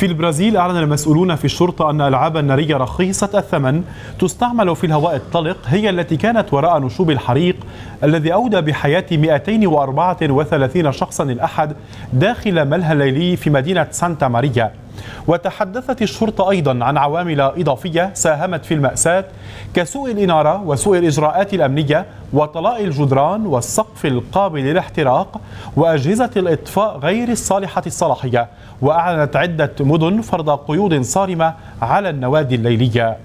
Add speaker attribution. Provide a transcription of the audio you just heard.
Speaker 1: في البرازيل أعلن المسؤولون في الشرطة أن ألعاب نارية رخيصة الثمن تستعمل في الهواء الطلق هي التي كانت وراء نشوب الحريق الذي أودى بحياة 234 شخصا الأحد داخل ملهى ليلي في مدينة سانتا ماريا. وتحدثت الشرطة أيضا عن عوامل إضافية ساهمت في المأساة كسوء الإنارة وسوء الإجراءات الأمنية وطلاء الجدران والسقف القابل للاحتراق وأجهزة الإطفاء غير الصالحة الصلاحية وأعلنت عدة مدن فرض قيود صارمة على النوادي الليلية.